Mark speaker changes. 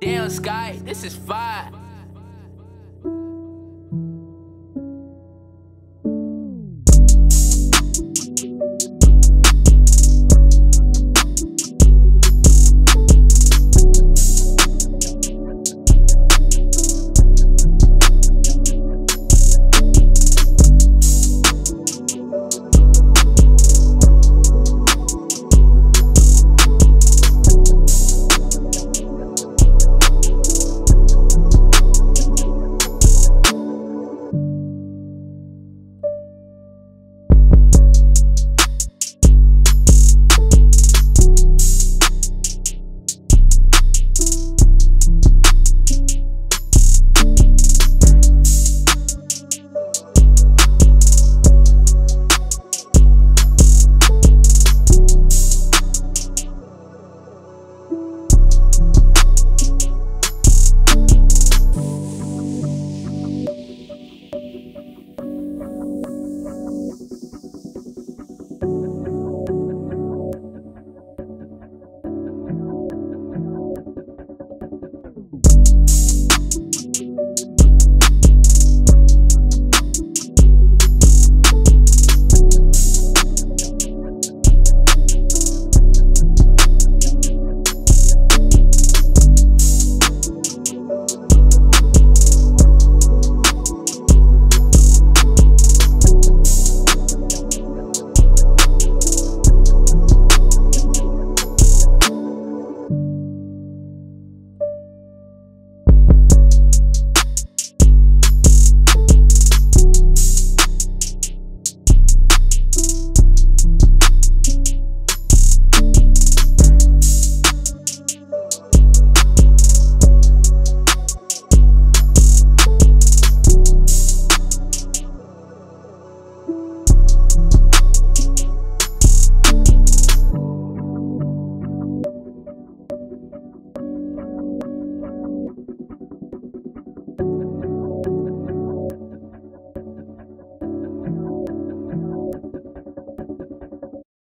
Speaker 1: Damn, Sky, this is fire.